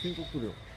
辛苦了。